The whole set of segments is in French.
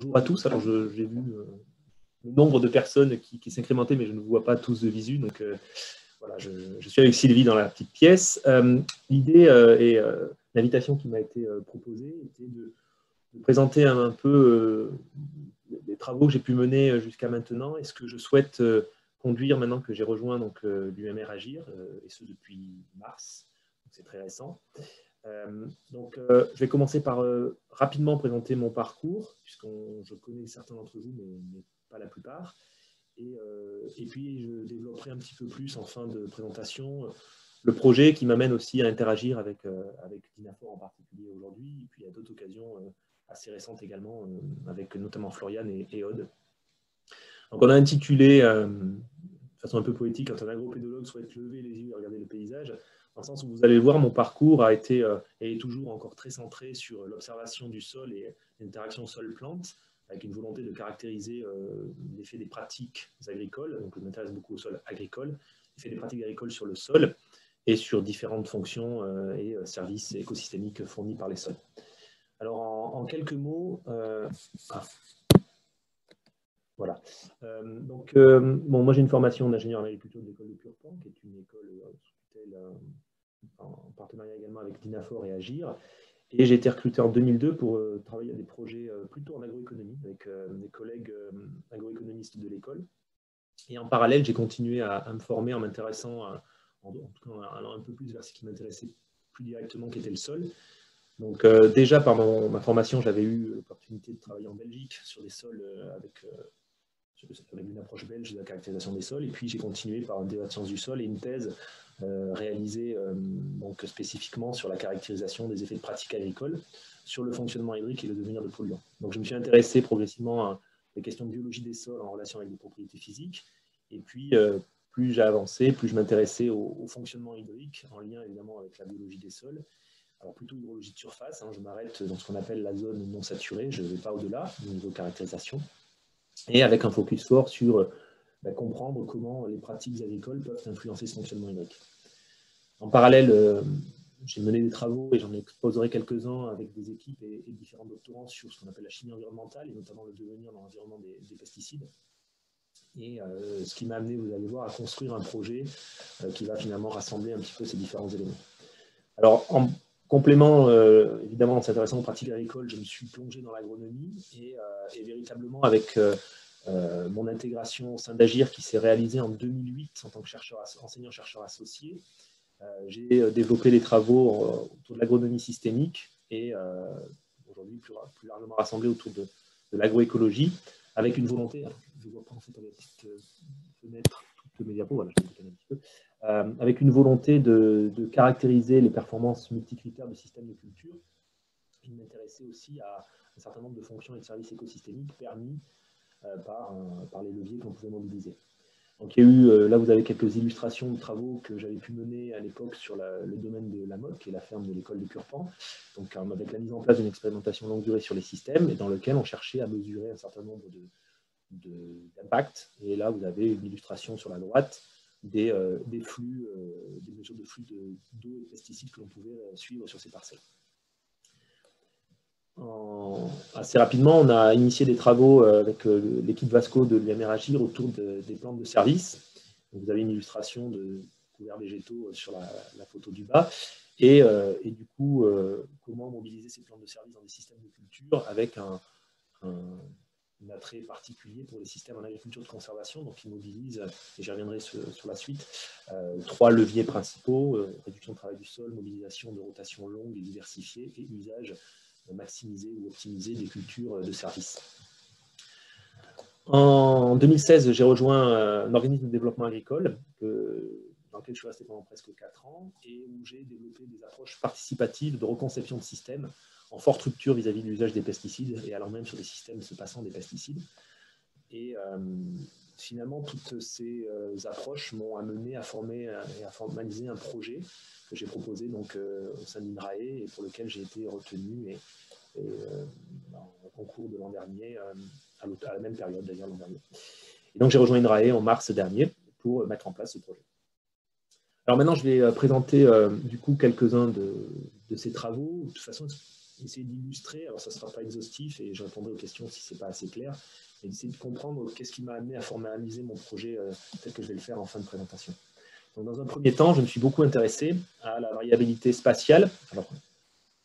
Bonjour à tous. Alors, j'ai vu euh, le nombre de personnes qui, s'incrémentaient, mais je ne vous vois pas tous de visu. Donc, euh, voilà, je, suis avec Sylvie dans la petite pièce. Euh, l'idée et l'invitation qui m'a été proposée était de, présenter un, peu les travaux que j'ai pu mener jusqu'à maintenant et ce que je souhaite conduire maintenant que j'ai rejoint l'UMR Agir, et ce depuis mars. C'est très récent. Euh, donc, euh, je vais commencer par euh, rapidement présenter mon parcours, puisque je connais certains d'entre vous, mais, pas la plupart. Et, puis, je développerai un petit peu plus en fin de présentation le projet qui m'amène aussi à interagir avec, avec en particulier aujourd'hui, et puis à d'autres occasions assez récentes également, avec notamment Florian et, et Donc, on a intitulé, de façon un peu poétique, quand un agropédologue souhaite lever les yeux et regarder le paysage, dans le sens où vous allez le voir, mon parcours a été euh, et est toujours encore très centré sur l'observation du sol et l'interaction sol-plante, avec une volonté de caractériser euh, l'effet des pratiques agricoles. Donc, je m'intéresse beaucoup au sol agricole, l'effet des pratiques agricoles sur le sol et sur différentes fonctions euh, et services écosystémiques fournis par les sols. Alors, en, quelques mots, ah. voilà. donc, bon, moi j'ai une formation d'ingénieur en agriculture de l'école de Purpan, qui est une école en partenariat également avec Dinafor et Agir. Et j'ai été recruté en 2002 pour euh, travailler à des projets euh, plutôt en agroéconomie avec euh, des collègues agroéconomistes de l'école. Et en parallèle, j'ai continué à, me former en m'intéressant, en, tout cas allant un peu plus vers ce qui m'intéressait plus directement, qui était le sol. Donc déjà par ma formation, j'avais eu l'opportunité de travailler en Belgique sur des sols avec une approche belge de la caractérisation des sols. Et puis j'ai continué par un débat de sciences du sol et une thèse euh, réalisée euh, donc, spécifiquement sur la caractérisation des effets de pratiques agricoles sur le fonctionnement hydrique et le devenir de polluants. Donc je me suis intéressé progressivement à les questions de biologie des sols en relation avec des propriétés physiques. Et puis euh, plus j'ai avancé, plus je m'intéressais au, fonctionnement hydrique en lien évidemment avec la biologie des sols. Alors plutôt hydrologie de surface, hein, je m'arrête dans ce qu'on appelle la zone non saturée, je ne vais pas au-delà du niveau caractérisation et avec un focus fort sur bah, comprendre comment les pratiques agricoles peuvent influencer ce fonctionnement hydrique. En parallèle, euh, j'ai mené des travaux et j'en exposerai quelques-uns avec des équipes et, différents doctorants sur ce qu'on appelle la chimie environnementale et notamment le devenir dans l'environnement des, pesticides. Et euh, ce qui m'a amené, vous allez voir, à construire un projet qui va finalement rassembler un petit peu ces différents éléments. Alors, en, Complément, euh, évidemment, en s'intéressant aux pratiques agricoles, je me suis plongé dans l'agronomie et, euh, véritablement avec euh, mon intégration au sein d'Agir qui s'est réalisée en 2008 en tant que chercheur, enseignant-chercheur associé. J'ai développé des travaux autour de l'agronomie systémique et aujourd'hui plus, largement rassemblé autour de, l'agroécologie avec une volonté, je vois pas petite fenêtre toutes mes diapos, voilà, je vais un petit peu, euh, avec une volonté de, caractériser les performances multicritères du système de culture. Il m'intéressait aussi à un certain nombre de fonctions et de services écosystémiques permis euh, par, par, les leviers qu'on pouvait mobiliser. Donc, il y a eu, euh, là vous avez quelques illustrations de travaux que j'avais pu mener à l'époque sur le domaine de la mode, qui est la ferme de l'école de Curpan, donc avec la mise en place d'une expérimentation longue durée sur les systèmes, et dans lequel on cherchait à mesurer un certain nombre d'impacts. Et là vous avez une illustration sur la droite des, euh, flux, euh, des mesures de flux d'eau et de pesticides que l'on pouvait euh, suivre sur ces parcelles. Assez rapidement, on a initié des travaux avec l'équipe Vasco de l'UMR Agir autour des plantes de service. vous avez une illustration de couverts végétaux sur la, photo du bas. Et, du coup, comment mobiliser ces plantes de service dans des systèmes de culture avec un, attrait particulier pour les systèmes en agriculture de conservation, donc ils mobilisent, et j'y reviendrai sur, la suite, euh, trois leviers principaux, euh, réduction de travail du sol, mobilisation de rotation longue et diversifiée, et usage maximisé ou optimisé des cultures de service. En 2016, j'ai rejoint un organisme de développement agricole dans lequel je suis resté pendant presque quatre ans et où j'ai développé des approches participatives de reconception de systèmes en forte rupture vis-à-vis de l'usage des pesticides et alors même sur des systèmes se passant des pesticides. Et euh, finalement, toutes ces euh, approches m'ont amené à former euh, et à formaliser un projet que j'ai proposé donc, au sein d'INRAE et pour lequel j'ai été retenu et, au concours de l'an dernier, à, la même période d'ailleurs l'an dernier. Et donc j'ai rejoint INRAE en mars dernier pour mettre en place ce projet. Alors maintenant, je vais présenter du coup quelques-uns de, de, ces travaux. De toute façon, essayer d'illustrer, alors ça ne sera pas exhaustif et je répondrai aux questions si ce n'est pas assez clair, et d'essayer de comprendre qu'est-ce qui m'a amené à formaliser mon projet euh, tel que je vais le faire en fin de présentation. Donc, dans un premier temps, je me suis beaucoup intéressé à la variabilité spatiale. Alors,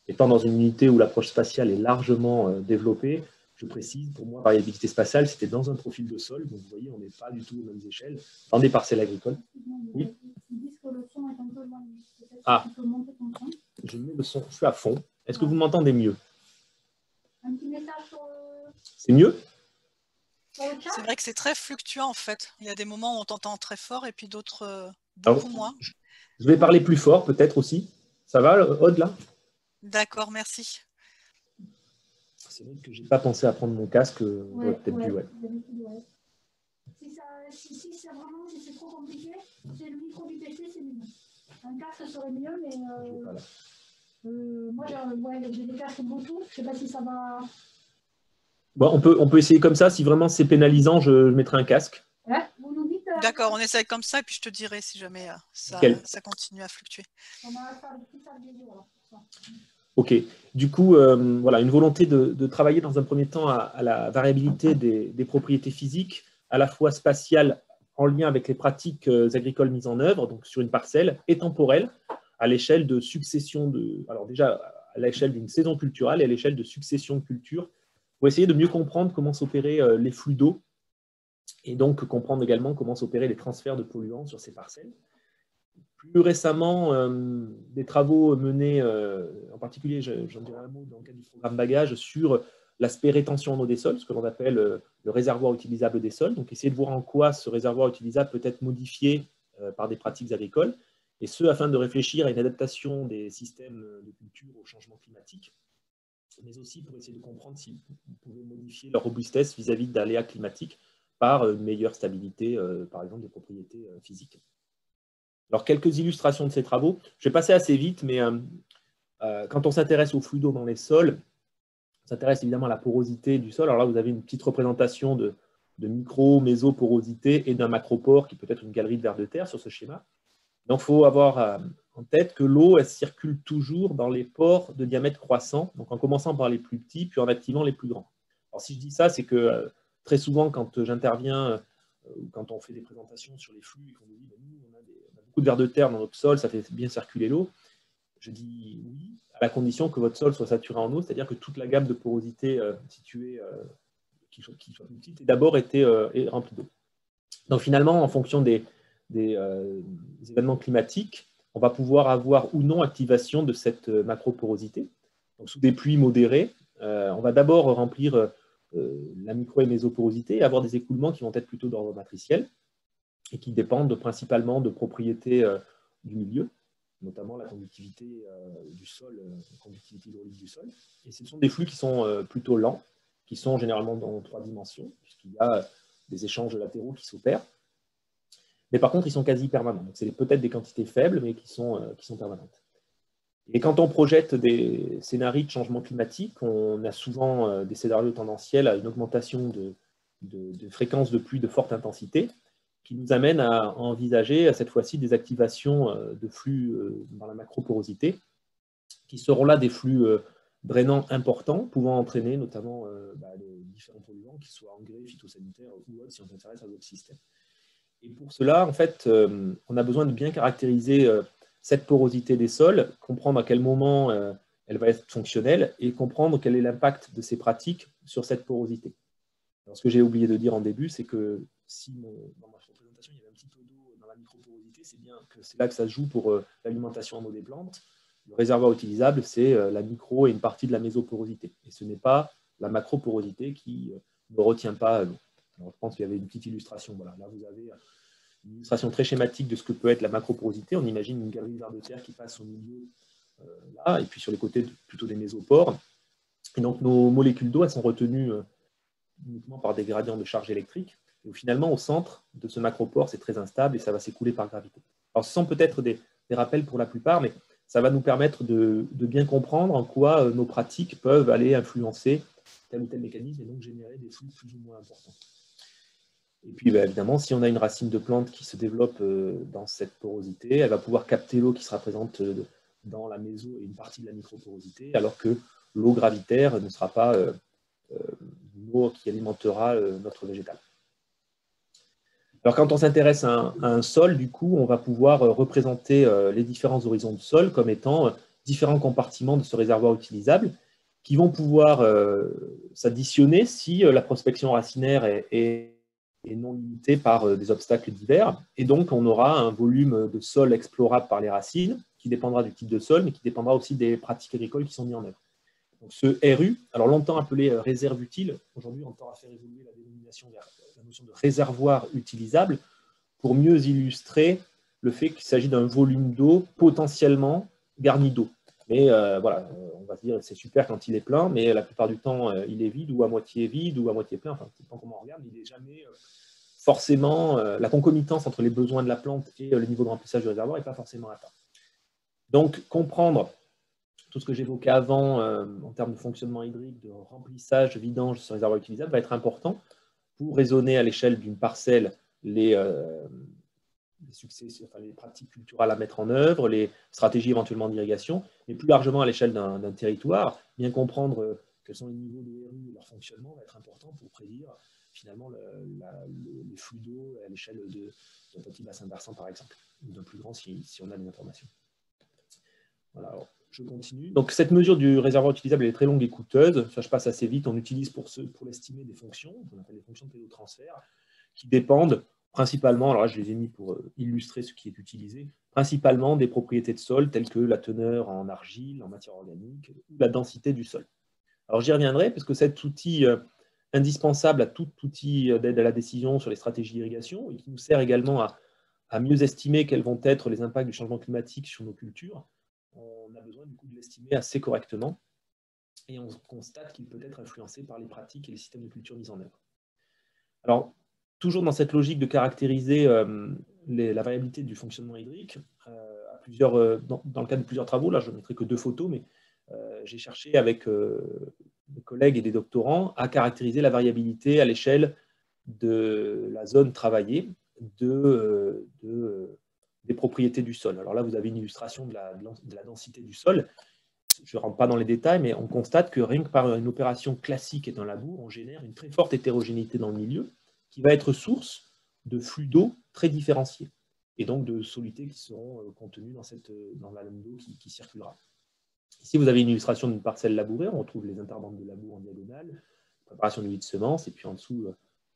étant dans une unité où l'approche spatiale est largement euh, développée, je précise, pour moi, variabilité spatiale, c'était dans un profil de sol. Donc, vous voyez, on n'est pas du tout aux mêmes échelles, dans des parcelles agricoles. Oui. Ah, je mets le son, je suis à fond. Est-ce que vous m'entendez mieux? C'est mieux? C'est vrai que c'est très fluctuant en fait. Il y a des moments où on t'entend très fort et puis d'autres euh, beaucoup moins. Je vais parler plus fort peut-être aussi. Ça va, Aude, là? D'accord, merci. C'est vrai que je n'ai pas pensé à prendre mon casque. Euh, ouais, peut-être ouais, ouais. Si, ça, si, si c'est vraiment si c'est trop compliqué, c'est le micro du PC, c'est mieux. Un casque serait mieux, mais euh, euh, moi j'ai des casques Bluetooth. Je ne sais pas si ça va. Bon, on, peut, on peut essayer comme ça. Si vraiment c'est pénalisant, je, je, mettrai un casque. Euh, D'accord, on essaye comme ça et puis je te dirai si jamais euh, ça, ça, continue à fluctuer. Ok. Du coup, euh, voilà, une volonté de, de, travailler dans un premier temps à, à la variabilité des, des, propriétés physiques, à la fois spatiales en lien avec les pratiques agricoles mises en œuvre, donc sur une parcelle, et temporelle, à l'échelle de succession de. Alors, déjà, à l'échelle d'une saison culturelle et à l'échelle de succession de cultures, pour essayer de mieux comprendre comment s'opéraient euh, les flux d'eau et donc comprendre également comment s'opéraient les transferts de polluants sur ces parcelles plus récemment, euh, des travaux menés, euh, en particulier, j'en dirai un mot dans le cadre du programme Bagage, sur l'aspect rétention en eau des sols, ce que l'on appelle le réservoir utilisable des sols. Donc, essayer de voir en quoi ce réservoir utilisable peut être modifié par des pratiques agricoles, et ce, afin de réfléchir à une adaptation des systèmes de culture au changement climatique, mais aussi pour essayer de comprendre si vous pouvez modifier leur robustesse vis-à-vis d'aléas climatiques par une meilleure stabilité, par exemple, des propriétés physiques. Alors, quelques illustrations de ces travaux. Je vais passer assez vite, mais euh, euh, quand on s'intéresse au flux d'eau dans les sols, on s'intéresse évidemment à la porosité du sol. Alors là, vous avez une petite représentation de, micro, mésoporosité et d'un macropore qui peut être une galerie de vers de terre sur ce schéma. Donc, il faut avoir euh, en tête que l'eau, elle circule toujours dans les pores de diamètre croissant, donc en commençant par les plus petits, puis en activant les plus grands. Alors, si je dis ça, c'est que très souvent, quand j'interviens ou quand on fait des présentations sur les flux et qu'on dit, ben, nous, on a beaucoup de vers de terre dans notre sol, ça fait bien circuler l'eau. Je dis oui, à la condition que votre sol soit saturé en eau, c'est-à-dire que toute la gamme de porosité euh, située, euh, qui, qui, soit, petite, ait d'abord été euh, remplie d'eau. Donc finalement, en fonction des, des, événements climatiques, on va pouvoir avoir ou non activation de cette macroporosité. Donc sous des pluies modérées, on va d'abord remplir la micro et mésoporosité et avoir des écoulements qui vont être plutôt d'ordre matriciel et qui dépendent principalement de propriétés euh, du milieu, notamment la conductivité euh, du sol, euh, la conductivité hydraulique du sol. Et ce sont des flux qui sont plutôt lents, qui sont généralement dans trois dimensions, puisqu'il y a des échanges latéraux qui s'opèrent. Mais par contre, ils sont quasi permanents. C'est peut-être des quantités faibles, mais qui sont, qui sont permanentes. Et quand on projette des scénarios de changement climatique, on a souvent des scénarios tendanciels à une augmentation de, de, de fréquence de pluie de forte intensité, qui nous amène à envisager cette fois-ci des activations euh, de flux euh, dans la macroporosité, qui seront là des flux euh, drainants importants, pouvant entraîner notamment bah, les différents polluants, qu'ils soient engrais, phytosanitaires ou autres, si on s'intéresse à d'autres systèmes. Et pour cela, en fait, on a besoin de bien caractériser cette porosité des sols, comprendre à quel moment elle va être fonctionnelle et comprendre quel est l'impact de ces pratiques sur cette porosité. Alors, ce que j'ai oublié de dire en début, c'est que si dans ma présentation, il y avait un petit peu d'eau dans la microporosité, c'est bien que c'est là que ça se joue pour euh, l'alimentation en eau des plantes. Le réservoir utilisable, c'est euh, la micro et une partie de la mésoporosité. Et ce n'est pas la macroporosité qui euh, ne retient pas l'eau. Je pense qu'il y avait une petite illustration. Voilà. Là, vous avez une illustration très schématique de ce que peut être la macroporosité. On imagine une galerie de terre qui passe au milieu, là, et puis sur les côtés, plutôt des mésopores. Et donc, nos molécules d'eau, elles sont retenues uniquement par des gradients de charge électrique. Et finalement, au centre de ce macropore, c'est très instable et ça va s'écouler par gravité. Alors, ce sont peut-être des, rappels pour la plupart, mais ça va nous permettre de, bien comprendre en quoi euh, nos pratiques peuvent aller influencer tel ou tel mécanisme et donc générer des flux plus ou moins importants. Et puis, bah, évidemment, si on a une racine de plante qui se développe euh, dans cette porosité, elle va pouvoir capter l'eau qui sera présente euh, dans la méso et une partie de la microporosité, alors que l'eau gravitaire ne sera pas l'eau qui alimentera notre végétal. Alors quand on s'intéresse à, un sol, du coup, on va pouvoir représenter les différents horizons de sol comme étant différents compartiments de ce réservoir utilisable qui vont pouvoir s'additionner si la prospection racinaire est et non limité par euh, des obstacles divers. Et donc, on aura un volume de sol explorable par les racines, qui dépendra du type de sol, mais qui dépendra aussi des pratiques agricoles qui sont mises en œuvre. Ce RU, alors longtemps appelé euh, réserve utile, aujourd'hui on tend à faire évoluer la dénomination vers la notion de réservoir utilisable pour mieux illustrer le fait qu'il s'agit d'un volume d'eau potentiellement garni d'eau. Mais euh, voilà, on va se dire c'est super quand il est plein, mais la plupart du temps, il est vide ou à moitié vide ou à moitié plein. Enfin, dépend comment on regarde, il n'est jamais forcément, euh, la concomitance entre les besoins de la plante et euh, le niveau de remplissage du réservoir n'est pas forcément atteint. Donc, comprendre tout ce que j'évoquais avant euh, en termes de fonctionnement hydrique, de remplissage, de vidange sur réservoir utilisable va être important pour raisonner à l'échelle d'une parcelle les, succès, les pratiques culturelles à mettre en œuvre, les stratégies éventuellement d'irrigation, mais plus largement à l'échelle d'un territoire, bien comprendre quels sont les niveaux de RU et leur fonctionnement va être important pour prédire finalement le, les flux d'eau à l'échelle d'un petit bassin versant, par exemple, ou d'un plus grand si, on a des informations. Voilà, je continue. Donc, cette mesure du réservoir utilisable est très longue et coûteuse. Ça, je passe assez vite. On utilise pour, pour l'estimer des fonctions, qu'on appelle les fonctions de pédotransfert, qui dépendent principalement, alors là, je les ai mis pour euh, illustrer ce qui est utilisé, principalement des propriétés de sol telles que la teneur en argile, en matière organique, ou la densité du sol. Alors, j'y reviendrai parce que cet outil euh, indispensable à tout outil d'aide à la décision sur les stratégies d'irrigation et qui nous sert également à, mieux estimer quels vont être les impacts du changement climatique sur nos cultures. On a besoin du coup de l'estimer assez correctement et on constate qu'il peut être influencé par les pratiques et les systèmes de culture mis en œuvre. Alors, toujours dans cette logique de caractériser euh, la variabilité du fonctionnement hydrique, euh, euh, dans, le cadre de plusieurs travaux, là je ne mettrai que deux photos, mais j'ai cherché avec des collègues et des doctorants à caractériser la variabilité à l'échelle de la zone travaillée de, des propriétés du sol. Alors là, vous avez une illustration de la, de la densité du sol. Je ne rentre pas dans les détails, mais on constate que rien que par une opération classique et dans labour, on génère une très forte hétérogénéité dans le milieu qui va être source de flux d'eau très différenciés et donc de solutés qui seront euh, contenus dans, cette, dans la lame d'eau qui circulera. Ici, vous avez une illustration d'une parcelle labourée. On retrouve les interbandes de labour en diagonale, préparation du lit de semences, et puis en dessous, euh,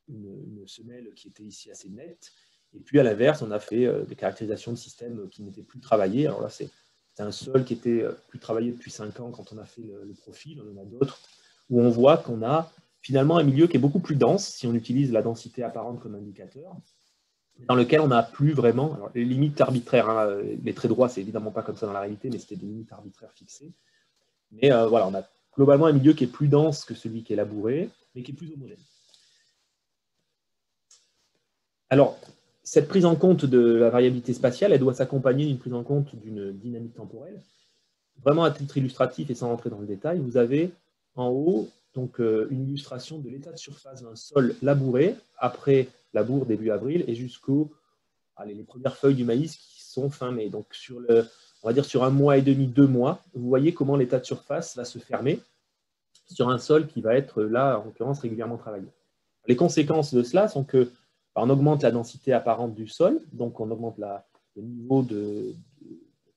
une, semelle qui était ici assez nette. Et puis à l'inverse, on a fait euh, des caractérisations de systèmes qui n'étaient plus travaillés. Alors là, c'est un sol qui était euh, plus travaillé depuis 5 ans quand on a fait le, profil. On en a d'autres où on voit qu'on a finalement un milieu qui est beaucoup plus dense si on utilise la densité apparente comme indicateur dans lequel on n'a plus vraiment les limites arbitraires. Hein, les traits droits, c'est évidemment pas comme ça dans la réalité, mais c'était des limites arbitraires fixées. Mais euh, voilà, on a globalement un milieu qui est plus dense que celui qui est labouré, mais qui est plus homogène. Alors, cette prise en compte de la variabilité spatiale, elle doit s'accompagner d'une prise en compte d'une dynamique temporelle. Vraiment à titre illustratif et sans rentrer dans le détail, vous avez en haut donc, euh, une illustration de l'état de surface d'un sol labouré après labour début avril et jusqu'aux les premières feuilles du maïs qui sont fin mai. Donc sur le, on va dire sur un mois et demi, deux mois, vous voyez comment l'état de surface va se fermer sur un sol qui va être là, en l'occurrence, régulièrement travaillé. Les conséquences de cela sont que bah, on augmente la densité apparente du sol, donc on augmente le niveau de,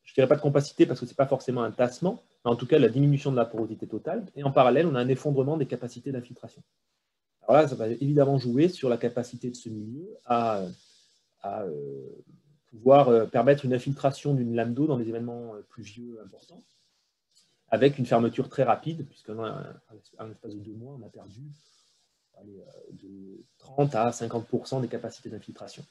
je dirais pas de compacité parce que ce n'est pas forcément un tassement, en tout cas la diminution de la porosité totale, et en parallèle, on a un effondrement des capacités d'infiltration. Alors là, ça va évidemment jouer sur la capacité de ce milieu à, euh, pouvoir euh, permettre une infiltration d'une lame d'eau dans des événements euh, pluvieux importants, avec une fermeture très rapide, puisqu'en un, espace de deux mois, on a perdu de 30 à 50% des capacités d'infiltration.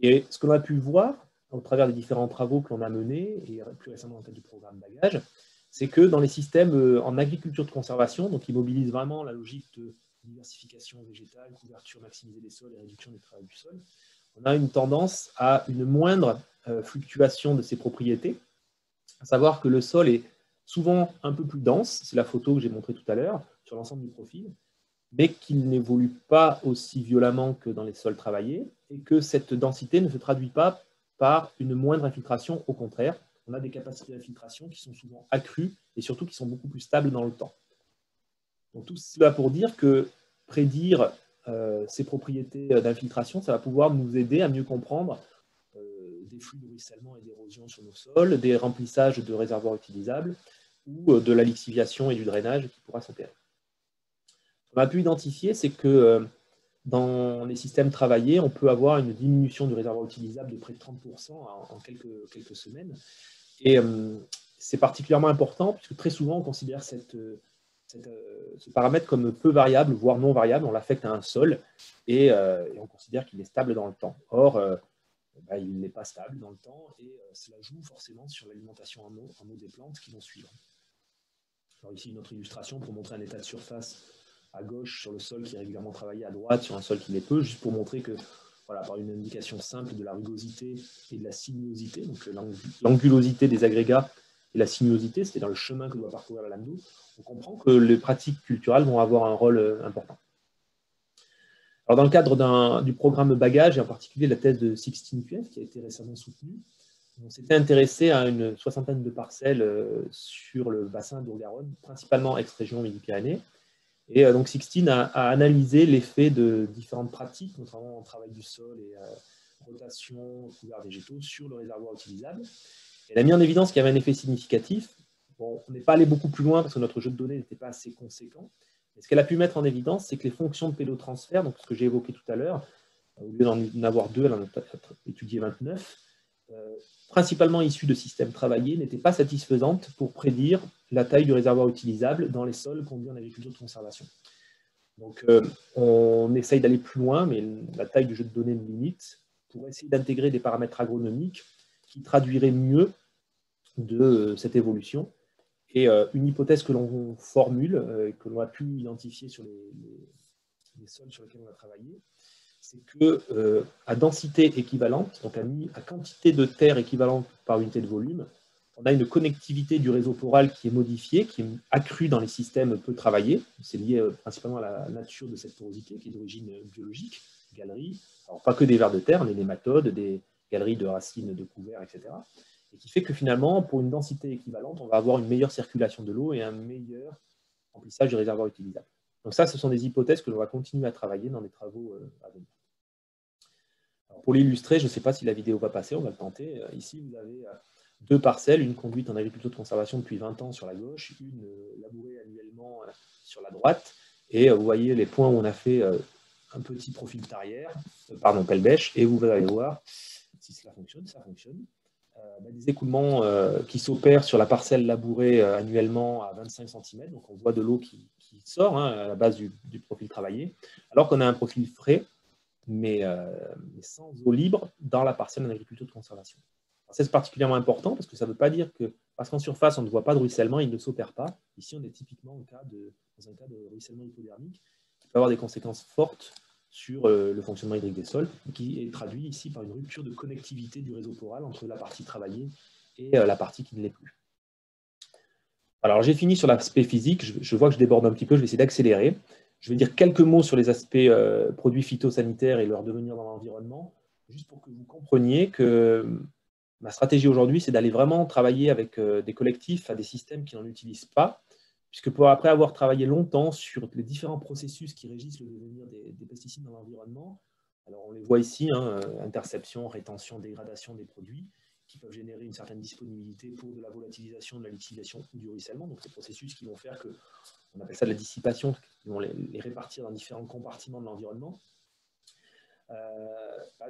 Et ce que l'on a pu voir au travers des différents travaux que l'on a menés, et plus récemment le cadre du programme Bagage, c'est que dans les systèmes en agriculture de conservation, donc qui mobilisent vraiment la logique de diversification végétale, couverture maximisée des sols et réduction du travail du sol, on a une tendance à une moindre euh, fluctuation de ses propriétés, à savoir que le sol est souvent un peu plus dense, c'est la photo que j'ai montrée tout à l'heure, sur l'ensemble du profil, mais qu'il n'évolue pas aussi violemment que dans les sols travaillés, et que cette densité ne se traduit pas par une moindre infiltration, au contraire, on a des capacités d'infiltration qui sont souvent accrues et surtout qui sont beaucoup plus stables dans le temps. Tout cela pour dire que prédire euh, ces propriétés d'infiltration, ça va pouvoir nous aider à mieux comprendre euh, des flux de ruissellement et d'érosion sur nos sols, des remplissages de réservoirs utilisables ou euh, de la lixiviation et du drainage qui pourra s'opérer. Ce qu'on a pu identifier, c'est que dans les systèmes travaillés, on peut avoir une diminution du réservoir utilisable de près de 30% en, quelques, semaines. Et c'est particulièrement important puisque très souvent on considère cette, euh, ce paramètre comme peu variable, voire non variable, on l'affecte à un sol et, euh, on considère qu'il est stable dans le temps. Or, euh, bah, il n'est pas stable dans le temps et cela joue forcément sur l'alimentation en eau, en eau des plantes qui vont suivre. Alors ici, une autre illustration pour montrer un état de surface à gauche sur le sol qui est régulièrement travaillé, à droite sur un sol qui l'est peu, juste pour montrer que, voilà, par une indication simple de la rugosité et de la sinuosité, donc l'angulosité des agrégats et la sinuosité, c'est dans le chemin que doit parcourir la lame d'eau, on comprend que les pratiques culturelles vont avoir un rôle euh, important. Alors, dans le cadre du programme Bagage, et en particulier la thèse de Sixtine QF, qui a été récemment soutenue, on s'était intéressé à une soixantaine de parcelles euh, sur le bassin d'Ourgaronne, principalement ex-région Midi-Pyrénées. Et euh, donc Sixtine a, analysé l'effet de différentes pratiques, notamment en travail du sol et rotation, couverts végétaux, sur le réservoir utilisable. Elle a mis en évidence qu'il y avait un effet significatif, on n'est pas allé beaucoup plus loin parce que notre jeu de données n'était pas assez conséquent. Mais ce qu'elle a pu mettre en évidence, c'est que les fonctions de pédotransfert, donc ce que j'ai évoqué tout à l'heure, au lieu d'en avoir deux, elle en a étudié 29, euh, principalement issues de systèmes travaillés, n'étaient pas satisfaisantes pour prédire la taille du réservoir utilisable dans les sols conduits en agriculture de conservation. Donc euh, on essaye d'aller plus loin, mais la taille du jeu de données nous limite, pour essayer d'intégrer des paramètres agronomiques qui traduiraient mieux de euh, cette évolution et euh, une hypothèse que l'on formule, que l'on a pu identifier sur les, sols sur lesquels on a travaillé, c'est que euh, à densité équivalente, donc à, quantité de terre équivalente par unité de volume, on a une connectivité du réseau poral qui est modifiée, qui est accrue dans les systèmes peu travaillés. C'est lié principalement à la nature de cette porosité qui est d'origine biologique, galerie. Alors pas que des vers de terre, mais des méthodes, des galeries de racines, de couverts, etc et qui fait que finalement, pour une densité équivalente, on va avoir une meilleure circulation de l'eau et un meilleur remplissage du réservoir utilisable. Donc ça, ce sont des hypothèses que l'on va continuer à travailler dans les travaux euh, à venir. pour l'illustrer, je ne sais pas si la vidéo va passer, on va le tenter. Euh, ici, vous avez euh, deux parcelles, une conduite en agriculture de conservation depuis 20 ans sur la gauche, une labourée annuellement sur la droite. Et vous voyez les points où on a fait un petit profil d'arrière, pardon, pelle bêche, et vous allez voir si cela fonctionne, ça fonctionne. Bah, des écoulements qui s'opèrent sur la parcelle labourée annuellement à 25 cm. Donc on voit de l'eau qui, sort hein, à la base du, profil travaillé, alors qu'on a un profil frais, mais, sans eau libre dans la parcelle en agriculture de conservation. C'est particulièrement important parce que ça ne veut pas dire que, parce qu'en surface, on ne voit pas de ruissellement, il ne s'opère pas. Ici, on est typiquement dans un cas de ruissellement hypodermique qui peut avoir des conséquences fortes sur euh, le fonctionnement hydrique des sols, qui est traduit ici par une rupture de connectivité du réseau poral entre la partie travaillée et euh, la partie qui ne l'est plus. Alors j'ai fini sur l'aspect physique, je, vois que je déborde un petit peu, je vais essayer d'accélérer. Je vais dire quelques mots sur les aspects euh, produits phytosanitaires et leur devenir dans l'environnement, juste pour que vous compreniez que ma stratégie aujourd'hui, c'est d'aller vraiment travailler avec des collectifs à des systèmes qui n'en utilisent pas, puisque pour, après avoir travaillé longtemps sur les différents processus qui régissent le devenir des, pesticides dans l'environnement, alors on les voit ici, hein, euh, interception, rétention, dégradation des produits, qui peuvent générer une certaine disponibilité pour de la volatilisation, de la liquidation du ruissellement, donc ces processus qui vont faire que, on appelle ça de la dissipation, qui vont les, répartir dans différents compartiments de l'environnement. Euh, bah,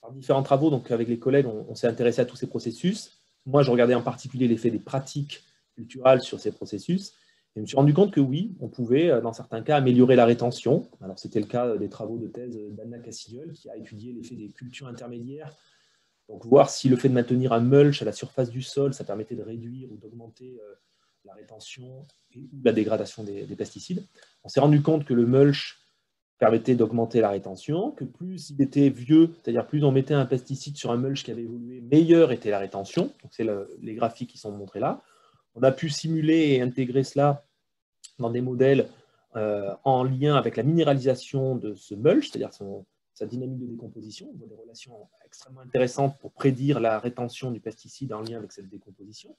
par différents travaux, donc avec les collègues, on s'est intéressé à tous ces processus. Moi, je regardais en particulier l'effet des pratiques culturales sur ces processus, je me suis rendu compte que oui, on pouvait, euh, dans certains cas, améliorer la rétention. Alors, c'était le cas des travaux de thèse d'Anna Cassignol, qui a étudié l'effet des cultures intermédiaires. Donc, voir si le fait de maintenir un mulch à la surface du sol, ça permettait de réduire ou d'augmenter euh, la rétention et ou la dégradation des, pesticides. On s'est rendu compte que le mulch permettait d'augmenter la rétention, que plus il était vieux, c'est-à-dire plus on mettait un pesticide sur un mulch qui avait évolué, meilleure était la rétention. Donc, c'est les graphiques qui sont montrés là. On a pu simuler et intégrer cela dans des modèles euh, en lien avec la minéralisation de ce mulch, c'est-à-dire sa dynamique de décomposition. On voit des relations extrêmement intéressantes pour prédire la rétention du pesticide en lien avec cette décomposition.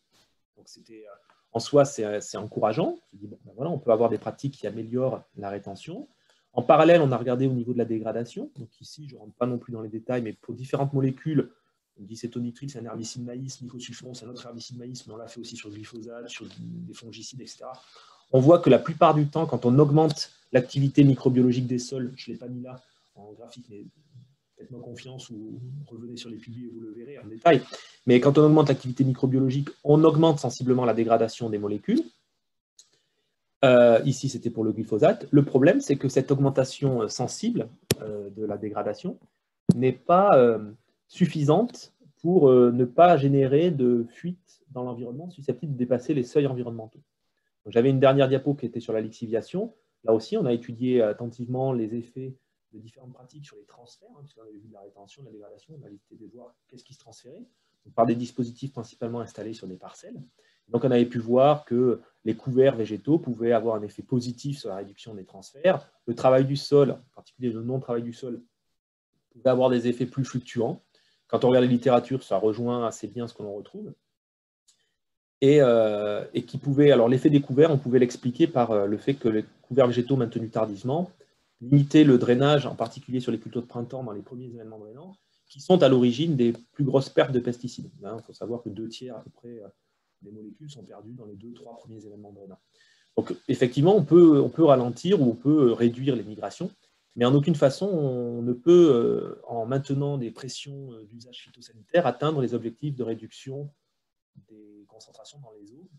Donc, c'était, euh, en soi, c'est encourageant. On dit, bon, ben on peut avoir des pratiques qui améliorent la rétention. En parallèle, on a regardé au niveau de la dégradation. Donc ici, je ne rentre pas non plus dans les détails, mais pour différentes molécules, on dit cétonitrite, c'est un herbicide maïs, nicosulfuron, c'est un autre herbicide maïs, mais on l'a fait aussi sur le glyphosate, sur des fongicides, etc. On voit que la plupart du temps, quand on augmente l'activité microbiologique des sols, je ne l'ai pas mis là en graphique, mais faites-moi confiance ou revenez sur les piliers et vous le verrez en détail. Mais quand on augmente l'activité microbiologique, on augmente sensiblement la dégradation des molécules. Euh, ici, c'était pour le glyphosate. Le problème, c'est que cette augmentation euh, sensible euh, de la dégradation n'est pas suffisante pour ne pas générer de fuite dans l'environnement susceptible de dépasser les seuils environnementaux. J'avais une dernière diapo qui était sur la lixiviation. Là aussi, on a étudié attentivement les effets de différentes pratiques sur les transferts, puisqu'on avait vu de la rétention, de la dégradation, on a essayé de voir qu'est-ce qui se transférait, par des dispositifs principalement installés sur des parcelles. Donc on avait pu voir que les couverts végétaux pouvaient avoir un effet positif sur la réduction des transferts. Le travail du sol, en particulier le non-travail du sol, pouvait avoir des effets plus fluctuants. Quand on regarde la littérature, ça rejoint assez bien ce que l'on retrouve. Et, euh, et, qui pouvait, alors l'effet des couverts, on pouvait l'expliquer par euh, le fait que les couverts végétaux maintenus tardivement limiter le drainage, en particulier sur les cultures de printemps dans les premiers événements drainants, qui sont à l'origine des plus grosses pertes de pesticides. Il hein, faut savoir que deux tiers à peu près euh, des molécules sont perdues dans les deux, trois premiers événements drainants. Donc effectivement, on peut, on peut ralentir ou on peut réduire les migrations, mais en aucune façon, on ne peut, euh, en maintenant des pressions euh, d'usage phytosanitaire, atteindre les objectifs de réduction des concentrations dans les eaux.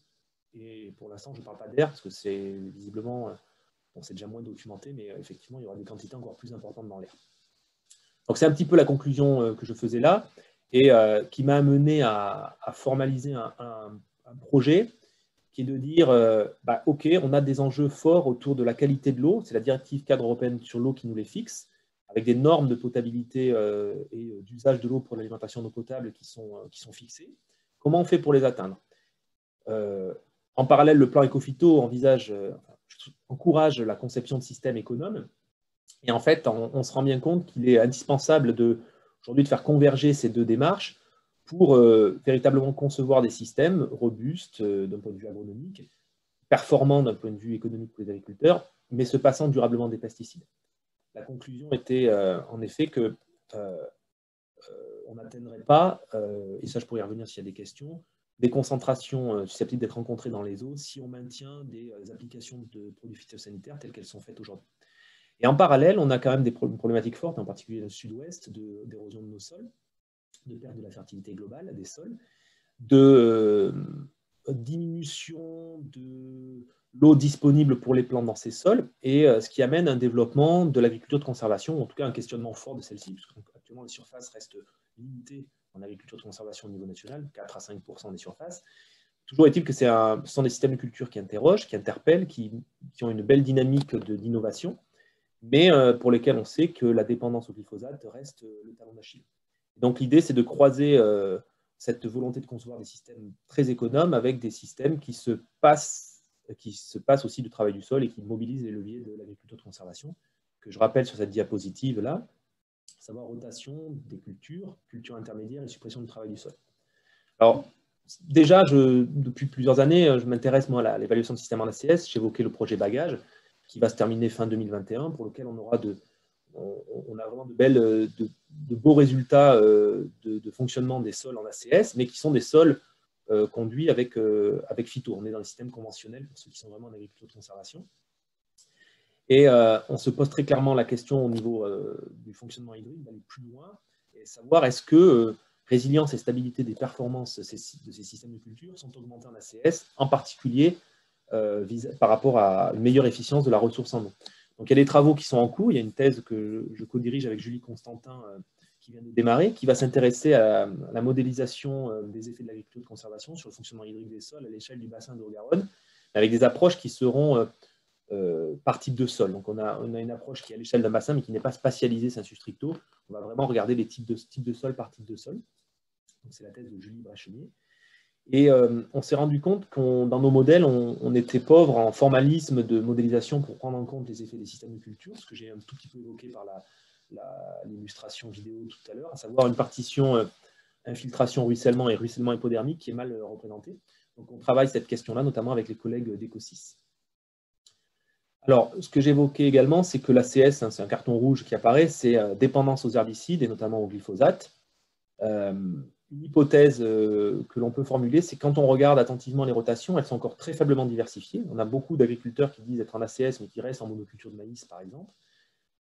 Et pour l'instant, je ne parle pas d'air, parce que c'est visiblement C'est déjà moins documenté, mais euh, effectivement, il y aura des quantités encore plus importantes dans l'air. Donc, c'est un petit peu la conclusion euh, que je faisais là et euh, qui m'a amené à, formaliser un, projet qui est de dire bah, OK, on a des enjeux forts autour de la qualité de l'eau, c'est la directive cadre européenne sur l'eau qui nous les fixe, avec des normes de potabilité et d'usage de l'eau pour l'alimentation d'eau potable qui sont, qui sont fixées. Comment on fait pour les atteindre? En parallèle, le plan Ecofito envisage, encourage la conception de systèmes économes. Et en fait, on, se rend bien compte qu'il est indispensable aujourd'hui de faire converger ces deux démarches pour euh, véritablement concevoir des systèmes robustes euh, d'un point de vue agronomique, performants d'un point de vue économique pour les agriculteurs, mais se passant durablement des pesticides. La conclusion était euh, en effet que on n'atteindrait pas, et ça je pourrais y revenir s'il y a des questions, des concentrations euh, susceptibles d'être rencontrées dans les eaux si on maintient des euh, applications de produits phytosanitaires telles qu'elles sont faites aujourd'hui. Et en parallèle, on a quand même des problématiques fortes, en particulier dans le sud-ouest, d'érosion de, nos sols, de perte de la fertilité globale des sols, de euh, diminution de l'eau disponible pour les plantes dans ces sols, et ce qui amène un développement de l'agriculture de conservation, en tout cas un questionnement fort de celle-ci, puisque actuellement les surfaces restent limitées en agriculture de conservation au niveau national, 4 à 5 des surfaces. Toujours est-il que un, ce sont des systèmes de culture qui interrogent, qui interpellent, qui, ont une belle dynamique d'innovation, mais euh, pour lesquels on sait que la dépendance au glyphosate reste euh, le talon d'Achille. Donc l'idée, c'est de croiser euh, cette volonté de concevoir des systèmes très économes avec des systèmes qui se passent, qui se passent aussi du travail du sol et qui mobilisent les leviers de l'agriculture de conservation, que je rappelle sur cette diapositive-là savoir rotation des cultures, culture intermédiaire et suppression du travail du sol. Alors, déjà, depuis plusieurs années, je m'intéresse moi à l'évaluation de système en ACS. J'évoquais le projet Bagage, qui va se terminer fin 2021, pour lequel on aura de, on, a vraiment de, belles, de, beaux résultats euh, de, fonctionnement des sols en ACS, mais qui sont des sols euh, conduits avec, euh, avec phyto. On est dans le système conventionnel pour ceux qui sont vraiment en agriculture de conservation. Et euh, on se pose très clairement la question au niveau euh, du fonctionnement hybride, d'aller plus loin et savoir est-ce que euh, résilience et stabilité des performances de ces, systèmes de culture sont augmentées en ACS, en particulier par rapport à une meilleure efficience de la ressource en eau. Donc il y a des travaux qui sont en cours, il y a une thèse que je co-dirige avec Julie Constantin qui vient de démarrer, qui va s'intéresser à, la modélisation des effets de l'agriculture de conservation sur le fonctionnement hydrique des sols à l'échelle du bassin de Garonne, avec des approches qui seront euh, par type de sol. Donc on a, une approche qui est à l'échelle d'un bassin, mais qui n'est pas spatialisée sensu stricto. On va vraiment regarder les types de, types sol par type de sol. C'est la thèse de Julie Brachenier. Et euh, on s'est rendu compte que dans nos modèles, on, était pauvre en formalisme de modélisation pour prendre en compte les effets des systèmes de culture, ce que j'ai un tout petit peu évoqué par l'illustration vidéo tout à l'heure, à savoir une partition infiltration, ruissellement et ruissellement hypodermique qui est mal représentée. Donc on travaille cette question-là, notamment avec les collègues d'Ecosis. Alors, ce que j'évoquais également, c'est que l'ACS, hein, c'est un carton rouge qui apparaît, c'est dépendance aux herbicides et notamment au glyphosate. une hypothèse que l'on peut formuler, c'est quand on regarde attentivement les rotations, elles sont encore très faiblement diversifiées. On a beaucoup d'agriculteurs qui disent être en ACS, mais qui restent en monoculture de maïs, par exemple.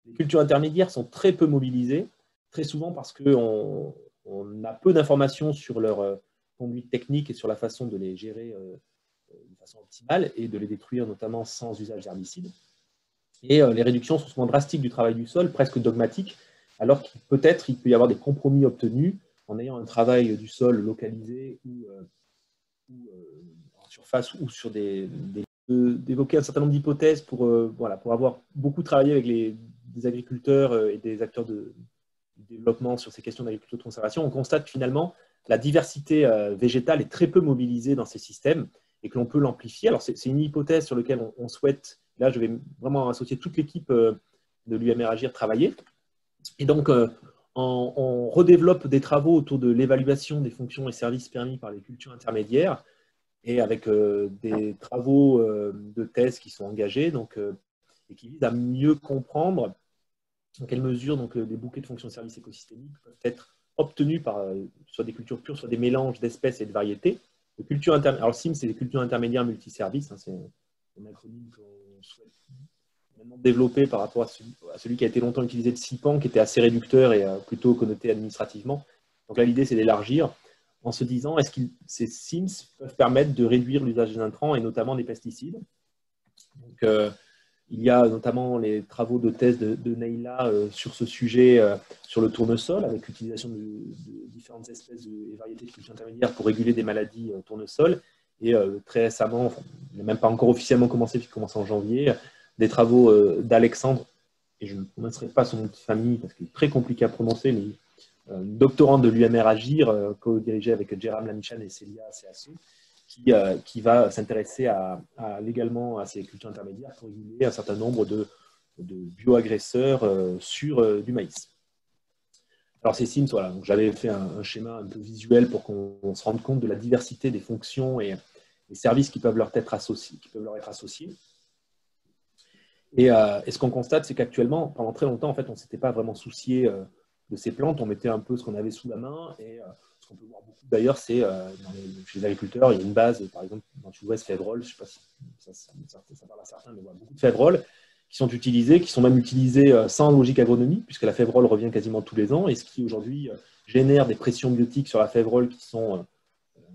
Les cultures intermédiaires sont très peu mobilisées, très souvent parce qu'on on a peu d'informations sur leur euh, conduite technique et sur la façon de les gérer euh, façon et de les détruire notamment sans usage d'herbicides. Et euh, les réductions sont souvent drastiques du travail du sol, presque dogmatiques, alors qu'il peut-être il peut y avoir des compromis obtenus en ayant un travail du sol localisé ou, en surface ou sur des, d'évoquer un certain nombre d'hypothèses pour, voilà, pour avoir beaucoup travaillé avec les, des agriculteurs et des acteurs de, développement sur ces questions d'agriculture de conservation, on constate finalement la diversité euh, végétale est très peu mobilisée dans ces systèmes et que l'on peut l'amplifier. Alors, c'est une hypothèse sur laquelle on, souhaite, là, je vais vraiment associer toute l'équipe euh, de l'UMR Agir travailler. Et donc, euh, on, redéveloppe des travaux autour de l'évaluation des fonctions et services permis par les cultures intermédiaires et avec des travaux de thèse qui sont engagés donc, et qui visent à mieux comprendre dans quelle mesure donc, bouquets de fonctions de services écosystémiques peuvent être obtenus par euh, soit des cultures pures, soit des mélanges d'espèces et de variétés. De cultures Alors, c'est des cultures intermédiaires multiservices. Hein, c'est un acronyme qu'on souhaite maintenant développer par rapport à celui, qui a été longtemps utilisé de SIPAN, qui était assez réducteur et euh, plutôt connoté administrativement. Donc là, l'idée, c'est d'élargir en se disant est-ce que ces SIMS peuvent permettre de réduire l'usage des intrants et notamment des pesticides? Euh, il y a notamment les travaux de thèse de, de euh, sur ce sujet, euh, sur le tournesol, avec l'utilisation de, différentes espèces et variétés de cultures intermédiaires pour réguler des maladies euh, tournesol. Et très récemment, il n'a même pas encore officiellement commencé, puisqu'il commence en janvier, des travaux d'Alexandre, et je ne prononcerai pas son nom de famille parce qu'il est très compliqué à prononcer, mais doctorant de l'UMR Agir, co-dirigé avec Jérôme Lamichan et Célia CAC, qui, euh, qui va s'intéresser légalement à ces cultures intermédiaires pour réguler un certain nombre de, de bioagresseurs euh, sur euh, du maïs. Alors ces SIMS, voilà, j'avais fait un, schéma un peu visuel pour qu'on se rende compte de la diversité des fonctions et, des services qui peuvent leur être associés. Qui peuvent leur être associés. Et, et ce qu'on constate, c'est qu'actuellement, pendant très longtemps, en fait, on ne s'était pas vraiment soucié de ces plantes. On mettait un peu ce qu'on avait sous la main et ce qu'on peut voir beaucoup d'ailleurs, c'est euh, chez les agriculteurs, il y a une base, par exemple, dans le sud-ouest, Févrole, je ne sais pas si ça, parle à certains, mais voilà, beaucoup de Févrole qui sont utilisés, qui sont même utilisés euh, sans logique agronomie, puisque la févrole revient quasiment tous les ans, et ce qui aujourd'hui euh, génère des pressions biotiques sur la févrole qui sont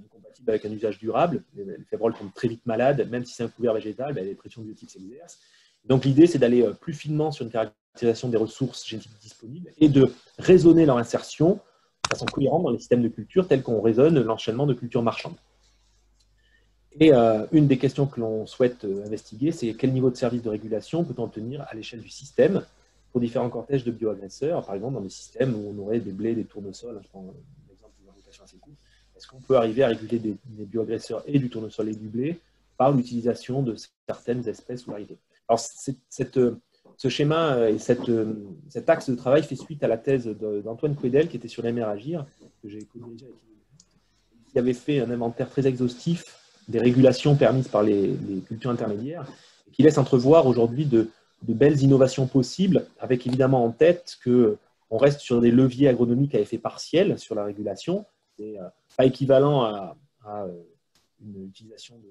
incompatibles avec un usage durable. Les, févroles tombent très vite malades, même si c'est un couvert végétal, ben, les pressions biotiques s'exercent. Donc l'idée, c'est d'aller plus finement sur une des ressources génétiques disponibles et de raisonner leur insertion façon cohérente dans les systèmes de culture tels qu'on raisonne l'enchaînement de culture marchande. Et euh, une des questions que l'on souhaite euh, investiguer, c'est quel niveau de service de régulation peut-on obtenir à l'échelle du système pour différents cortèges de bioagresseurs, par exemple dans des systèmes où on aurait des blés, des tournesols, je prends l'exemple d'une application assez courte, est-ce qu'on peut arriver à réguler des, bioagresseurs et du tournesol et du blé par l'utilisation de certaines espèces ou variétés? Alors, cette, euh, ce schéma euh, et euh, cet axe de travail fait suite à la thèse d'Antoine Quedel, qui était sur l'héméragir, que j'ai avec qui avait fait un inventaire très exhaustif des régulations permises par les, cultures intermédiaires, et qui laisse entrevoir aujourd'hui de, belles innovations possibles, avec évidemment en tête qu'on reste sur des leviers agronomiques à effet partiel sur la régulation, euh, pas équivalent à, une utilisation de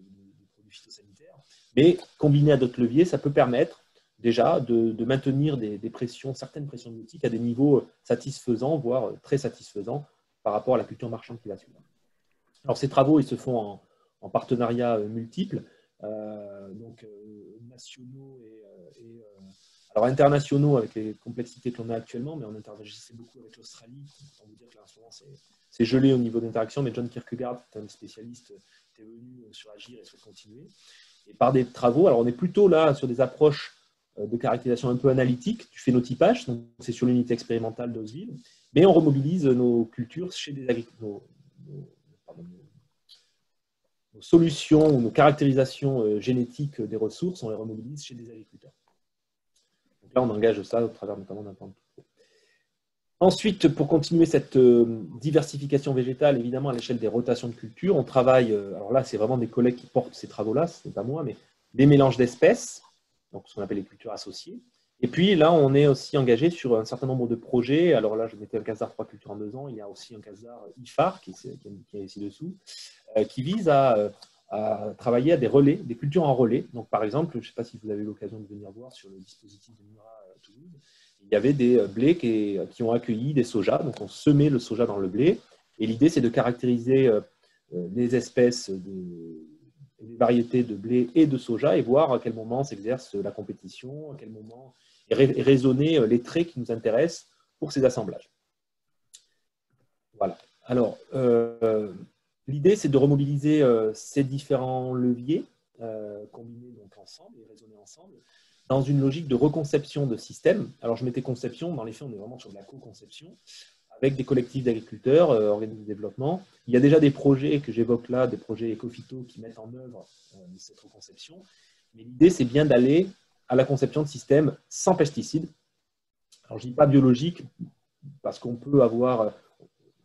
produits phytosanitaires, mais combiné à d'autres leviers, ça peut permettre déjà de, maintenir des, pressions, certaines pressions biotiques à des niveaux satisfaisants, voire très satisfaisants par rapport à la culture marchande qui va suivre. Alors ces travaux, ils se font en, partenariat euh, multiple, euh, donc euh, nationaux et, alors internationaux avec les complexités que l'on a actuellement, mais on interagissait beaucoup avec l'Australie. On vous dire que là, en c'est gelé au niveau d'interaction, mais John Kierkegaard, qui est un spécialiste, était venu sur Agir et souhaite continuer. Et par des travaux, alors on est plutôt là sur des approches euh, de caractérisation un peu analytique. Du phénotypage, donc c'est sur l'unité expérimentale d'Osville, mais on remobilise nos cultures chez des agriculteurs, nos, solutions nos caractérisations euh, génétiques des ressources, on les remobilise chez des agriculteurs. Là, on engage ça au travers notamment d'un plan de Ensuite, pour continuer cette diversification végétale, évidemment, à l'échelle des rotations de culture, on travaille, alors là, c'est vraiment des collègues qui portent ces travaux-là, ce n'est pas moi, mais des mélanges d'espèces, donc ce qu'on appelle les cultures associées. Et puis là, on est aussi engagé sur un certain nombre de projets. Alors là, je mettais un casar 3 cultures en deux ans. Il y a aussi un casar IFAR, qui, est, ici dessous, euh, qui vise à, travailler à des relais, des cultures en relais. Donc par exemple, je ne sais pas si vous avez eu l'occasion de venir voir sur le dispositif de Mura à Toulouse, il y avait des blés qui, qui, ont accueilli des sojas. Donc on semait le soja dans le blé. Et l'idée, c'est de caractériser euh, euh, les espèces de des variétés de blé et de soja et voir à quel moment s'exerce la compétition, à quel moment et raisonner euh, les traits qui nous intéressent pour ces assemblages. Voilà. Alors, euh, l'idée, c'est de remobiliser euh, ces différents leviers combinés donc ensemble et raisonner ensemble dans une logique de reconception de systèmes. Alors, je mettais conception, dans les faits, on est vraiment sur de la co-conception avec des collectifs d'agriculteurs, euh, organismes de développement. Il y a déjà des projets que j'évoque là, des projets éco-phyto qui mettent en œuvre euh, cette reconception. Mais l'idée, c'est bien d'aller à la conception de systèmes sans pesticides. Alors, je ne dis pas biologique, parce qu'on peut avoir...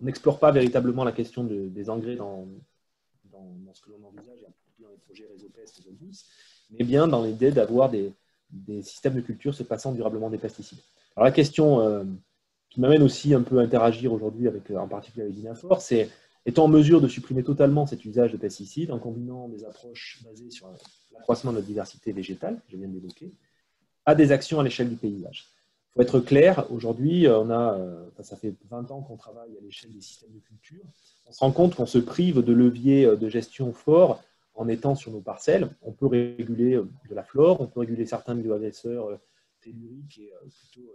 On n'explore pas véritablement la question des engrais dans, dans, ce que l'on envisage, dans les projets réseau pest mais bien dans l'idée d'avoir des, des, systèmes de culture se passant durablement des pesticides. Alors la question euh, qui m'amène aussi un peu à interagir aujourd'hui, avec, euh, en particulier avec Dinafor, c'est étant en mesure de supprimer totalement cet usage de pesticides en combinant des approches basées sur l'accroissement de la diversité végétale, que je viens d'évoquer, à des actions à l'échelle du paysage. Il faut être clair, aujourd'hui, on a, euh, ça fait 20 ans qu'on travaille à l'échelle des systèmes de culture. On se rend compte qu'on se prive de leviers euh, de gestion forts en étant sur nos parcelles. On peut réguler de la flore, on peut réguler certains milieux agresseurs telluriques et plutôt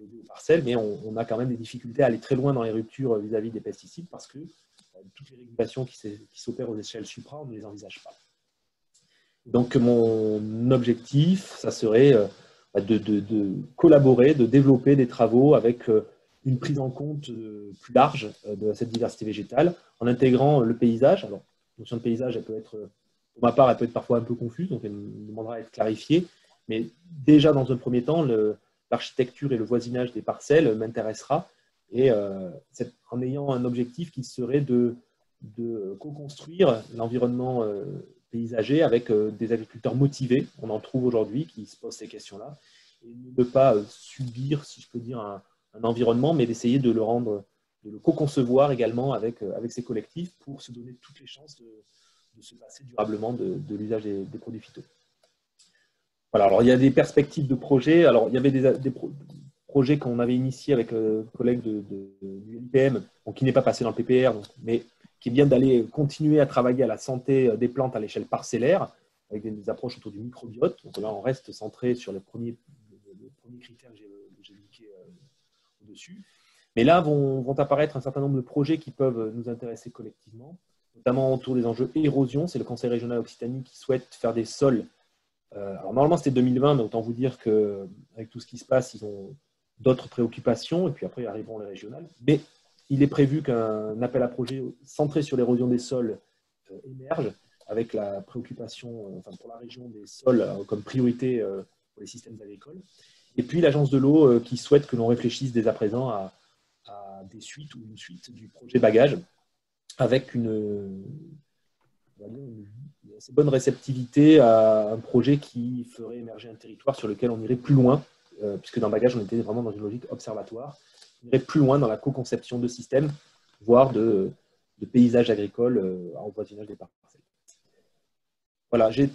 aux parcelles, mais on, a quand même des difficultés à aller très loin dans les ruptures vis-à-vis des pesticides parce que euh, toutes les régulations qui s'opèrent aux échelles supra, on ne les envisage pas. Donc mon objectif, ça serait euh, de, collaborer, de développer des travaux avec euh, une prise en compte plus large de cette diversité végétale en intégrant le paysage. Alors, la notion de paysage, elle peut être, pour ma part, elle peut être parfois un peu confuse, donc elle me demandera à être clarifiée. Mais déjà, dans un premier temps, l'architecture et le voisinage des parcelles m'intéressera, et euh, en ayant un objectif qui serait de, co-construire l'environnement euh, paysager avec euh, des agriculteurs motivés, on en trouve aujourd'hui qui se posent ces questions-là, et ne pas subir, si je peux dire, un, environnement, mais d'essayer de le rendre, de le co-concevoir également avec, avec ces collectifs pour se donner toutes les chances de, se passer durablement de, l'usage des, des produits phyto. Alors il y a des perspectives de projets. Alors, il y avait des, projets qu'on avait initiés avec le collègue de, de, qui n'est pas passé dans le PPR, mais qui est bien d'aller continuer à travailler à la santé des plantes à l'échelle parcellaire, avec des, approches autour du microbiote. Donc là, on reste centré sur les premiers, critères que j'ai indiqués euh, au-dessus. Mais là, vont, apparaître un certain nombre de projets qui peuvent nous intéresser collectivement, notamment autour des enjeux érosion. C'est le Conseil régional Occitanie qui souhaite faire des sols euh, alors normalement c'était 2020, mais autant vous dire qu'avec tout ce qui se passe, ils ont d'autres préoccupations, et puis après arriveront les régionales. Mais il est prévu qu'un appel à projet centré sur l'érosion des sols euh, émerge, avec la préoccupation euh, enfin, pour la région des sols comme priorité pour les systèmes agricoles. Et puis l'agence de l'eau qui souhaite que l'on réfléchisse dès à présent à, des suites ou une suite du projet bagage, avec une assez bonne réceptivité à un projet qui ferait émerger un territoire sur lequel on irait plus loin, euh, puisque dans Bagage, on était vraiment dans une logique observatoire. On irait plus loin dans la co-conception de systèmes, voire de, de paysages agricoles euh, en voisinage des parcelles. Voilà, j'ai